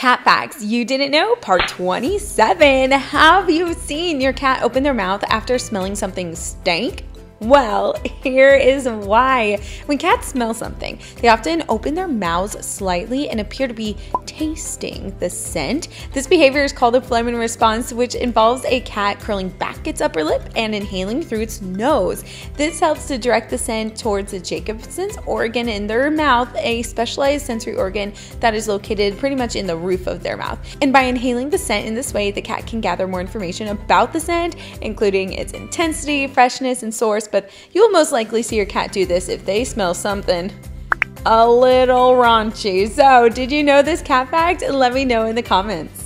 Cat facts you didn't know, part 27. Have you seen your cat open their mouth after smelling something stank? Well, here is why. When cats smell something, they often open their mouths slightly and appear to be tasting the scent. This behavior is called a flehmen response, which involves a cat curling back its upper lip and inhaling through its nose. This helps to direct the scent towards the Jacobson's organ in their mouth, a specialized sensory organ that is located pretty much in the roof of their mouth. And by inhaling the scent in this way, the cat can gather more information about the scent, including its intensity, freshness, and source but you'll most likely see your cat do this if they smell something a little raunchy. So, did you know this cat fact? Let me know in the comments.